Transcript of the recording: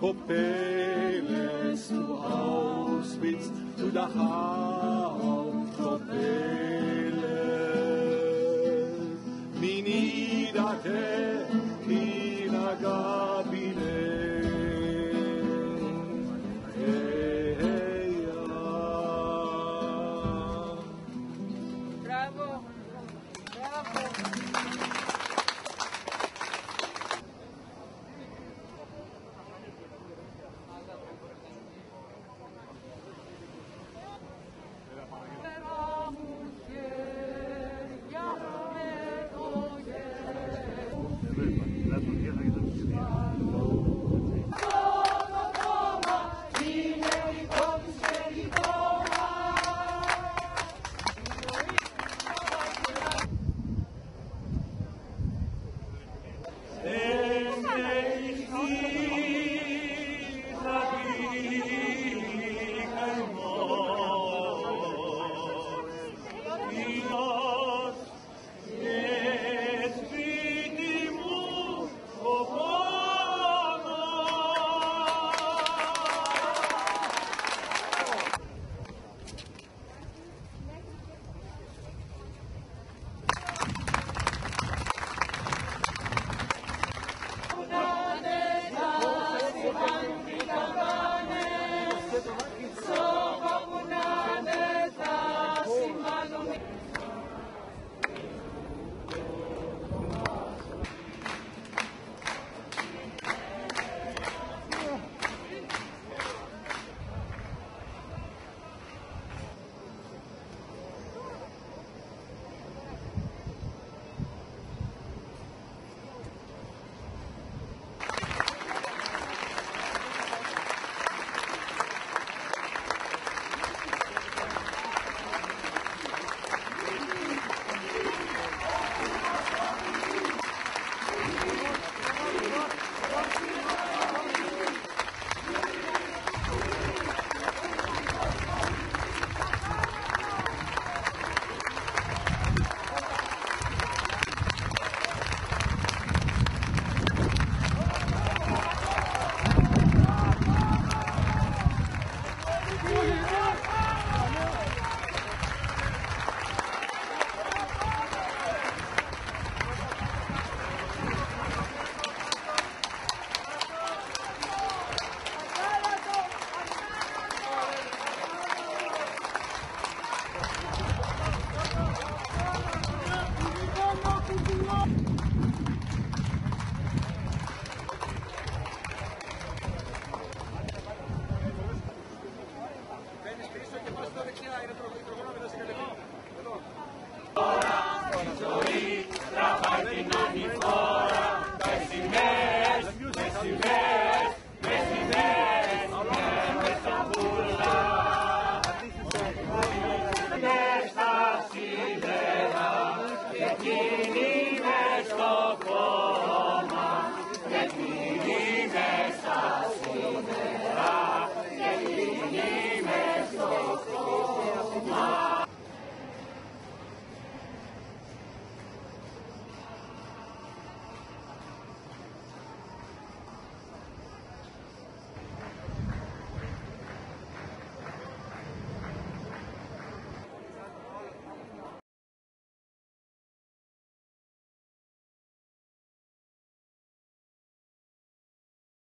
Kopeles zu Auschwitz, zu Dachau, Kopeles. Nini date, Nina Gabine. Bravo! Bravo! Yeah, I got it.